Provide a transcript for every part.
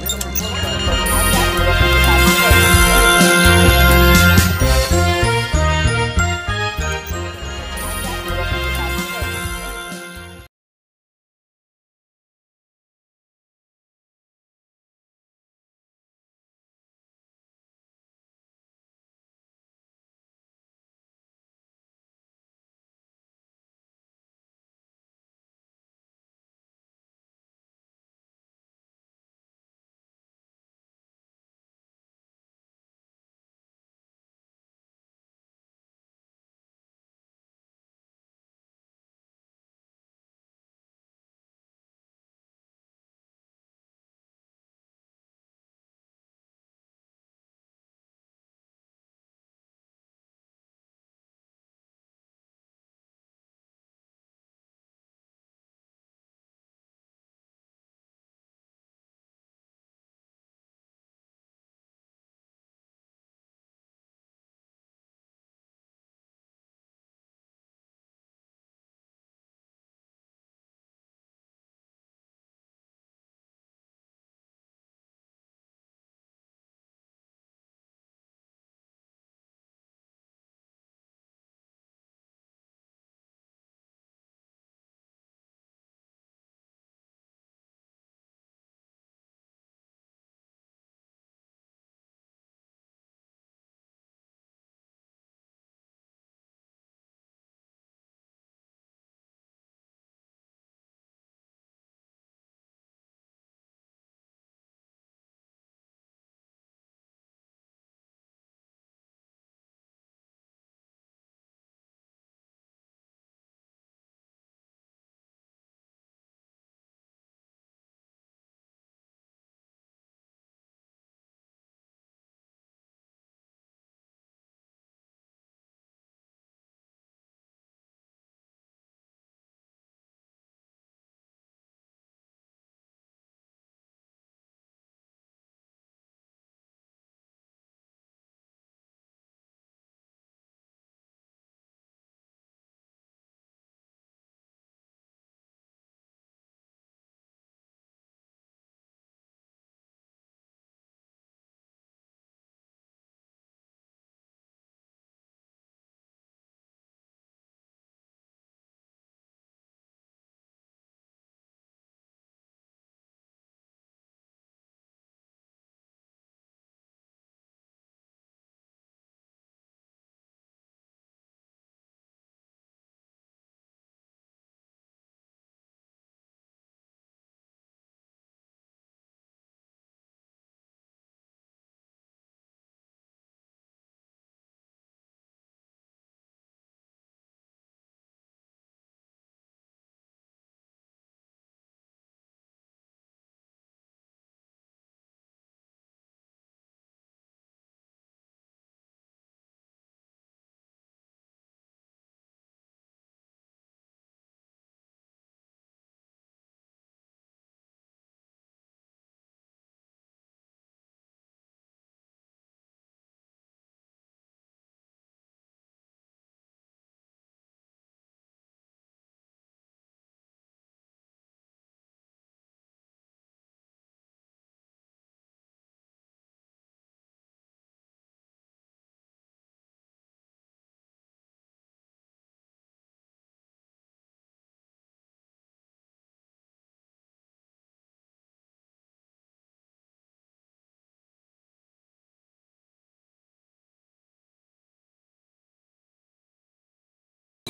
Gracias.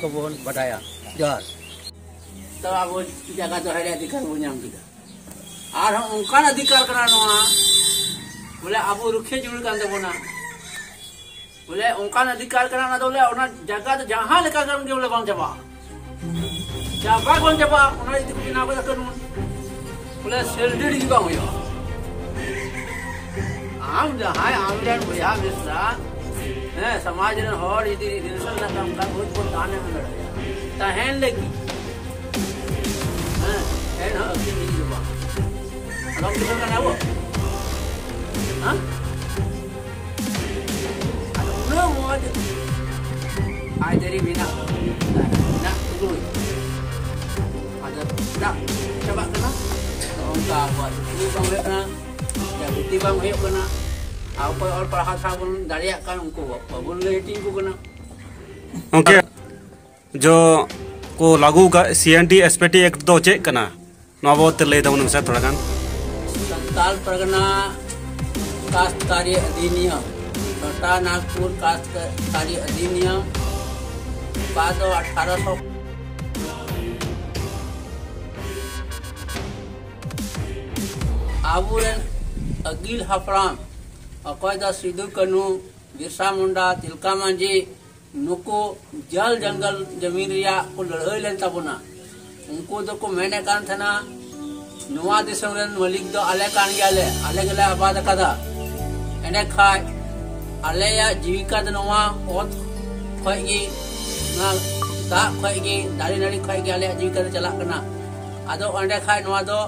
Kebun badaya. Jos. तो अब जगह तो है अधिकार वो नाम की और हम उनका अधिकार करा नवा बोले अब रुखे जुड़ कर दे बोना बोले उनका अधिकार करा ना तो बोले उन्हें जगह तो जहाँ लेकर कर उनके बोले कौन जबा जबा कौन जबा उन्हें इतनी ना बोले करूँ बोले सेल्डेड की बात हुई आम जहाँ आम जान भैया मिश्रा समाज ने हर यदि रिलेशन ना काम का बहुत बहुत आने में लड़ ता हैन लगी हैं हैन हो हाँ, की नहीं जुबा लोग किधर का ना वो? हाँ? अरे उन्हें मौज आज तेरी बिना ना, तू आज ना coba kena tolong kawat ini bang kena जब tiba में होना ᱚᱠᱚᱭ ᱚᱞ ᱯᱟᱲᱦᱟᱣ ᱥᱟᱶ ᱵᱚᱱ ᱫᱟᱲᱮᱭᱟᱜ ᱠᱟᱱ ᱩᱱᱠᱩ ᱵᱟᱵᱚᱱ ᱞᱟᱹᱭ ᱦᱟᱹᱴᱤᱧ ᱠᱚ ᱠᱟᱱᱟ ओके जो को लागू का सीएनटी एसपीटी एक्ट दो चेक कना नवा बहुत ले दउन से थोड़ा गान संताल परगना काश्तकारी अधिनियम छोटा नागपुर काश्तकारी अधिनियम का दो अठारह सौ आबुरन अगिल हपराम अकय द सिद्धू कनु बिरसा मुंडा, तिलका मांझी, नुको, जल जंगल ज़मीन रिया, को लड़ाई लेन तबना उनको दो को मैंने कान था ना, नुआ दिसम रेन मलिक दो आले कान गयाले आले गले आबाद कदा एने खाय आले या जीविका द नुआ ओत खोय ना, दा खोय दारी नारी खोय गी आले जीविका द चला कना आदो अंडे खाय नुआ दो,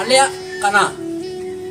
आले कना।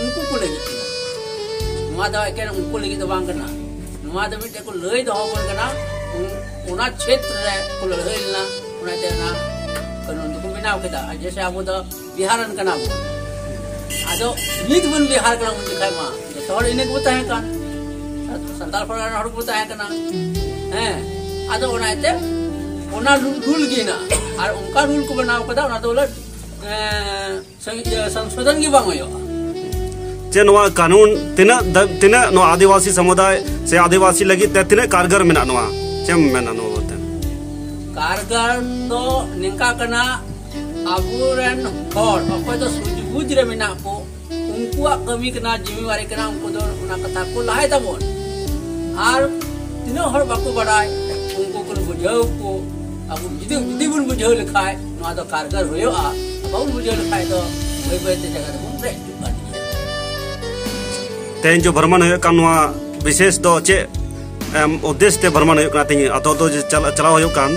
उनको मिटे को लई दो बोल करना उना क्षेत्र रे को लई ना उना ना कानून को बनाव केदा जैसे अब बिहार करना मुझे खाए माँ जैसे और इन्हें को बताए कान संताल परगना हर को बताए करना हैं आदो उना ते उना रूल गी उनका रूल को बनाव संशोधन की बांग चे कानून तना तना आदिवासी समुदाय से आदिवासी लगी ते तना कारगर में नवा चे में नवा होते कारगर तो निका कना अबुरन और अपन तो सूझ रे में ना को उनको आ कमी कना जिम्मेवारी कना उनको दो उनका कथा को लाए तब और आर हर बाकु बड़ाई उनको कुन बुझाओ को अब जिदी जिदी बुन बुझाओ लिखाए नवा तो कारगर हुए आ बाउन बुझाओ लिखाए तो वही बैठे जगह रे मुंबई तेन जो भ्रमण विशेष दो चे उद्देश्य ते भ्रमण तिंग अतो जे चला चला कान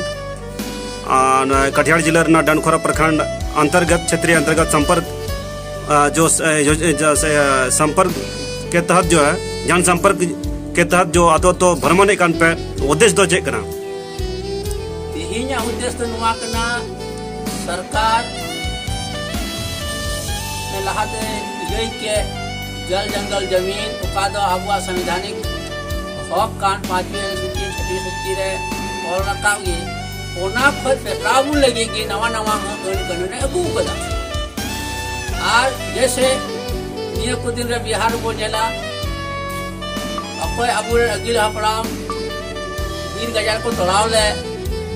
आ, न कटिहार जिला ना डनखोरा प्रखंड अंतर्गत, क्षेत्रीय अंतर्गत संपर्क जो संपर्क के तहत जो है, जन संपर्क के तहत जो अतो तो भ्रमण पे, उद्देश्य दो चे कना तिहिnya udes tu nuwa kena सरकार लहाते के जल, जंगल, ज़मीन उकादो आबुआ संवैधानिक हक कान पाँचवी अनुसूची छठी सूची रे और नकागी ओना खत फैसलाबू लगे कि नवा नवा हक कानून अगू कदा आज जैसे ये कुछ दिन रे बिहार को जला। अखोय अबू अगिल हपड़ाम वीर गजार को तोड़ाव ले।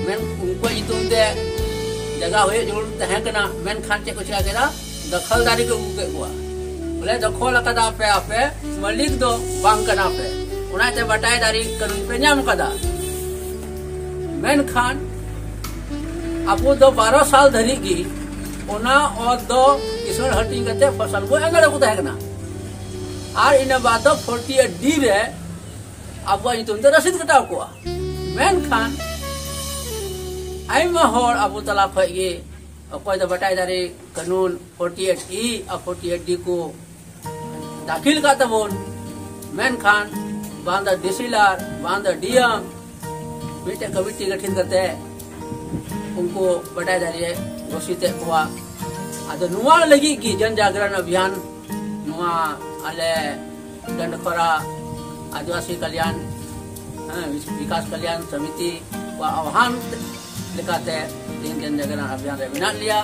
मैं उनको इतुम दे। जगह हुए ज़रूर तहकना। मैं खान चे कुछ आगे ना दखलदारी को उगे हुआ। बोले जखो लकदा पे, आपे मलिक दो, बांग कना तो पे उन्हें ते बटाए दारी करून पे नाम कदा मैन खान आपो दो बारह साल धरी की उना और दो किसान हटिंग करते फ़सल को अंगड़ को देखना। आर इन बात फोर्टी एट डी रे आपको इन तो रसीद कटा को मैन खान आई महोर आपो तला खोए ये कोई तो बटाए दारी कानून 48 ई और 48 डी को दाखिल का तबोन मेनखान बांधा डिसिलर बांधा डीएम मिटे कमिटी गठित करते उनको बटाई जा रही है घोषित हुआ। आदो नुआ लगी कि जन जागरण अभियान नुआ आले दंडखोरा आदिवासी कल्याण हाँ, विकास कल्याण समिति व आह्वान लेकाते तीन जन जागरण अभियान रे बना लिया।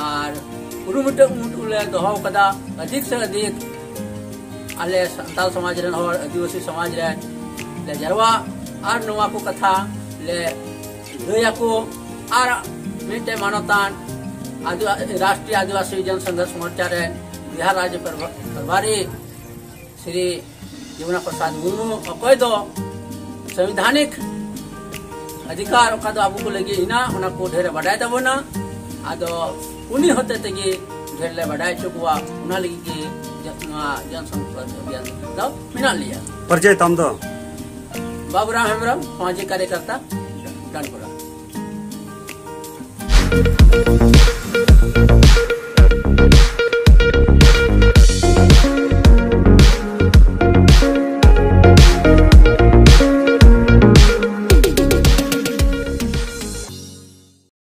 और कुरुमुट मुटुले दोहो कदा अधिक से अधिक आले संताल समाज रन और आदिवासी समाज रन ले जरवा और नुआ को कथा, ले लया को और मिटे मानवतान आदिवा- राष्ट्रीय आदिवासी जनसंघर्ष मोर्चा रे बिहार राज्य प्रभारी, श्री जीवना प्रसाद मुर्मू अकय दो संवैधानिक अधिकार ओका दो आबू को लगे इना उना को ढेर बडाय तबोना आदो उनी होते तगे ढेर ले बडाय चुकवा, उना लगी तब परिचय तम दो। बाबूराम हेमराम पांचे कार्यकर्ता डानपुरा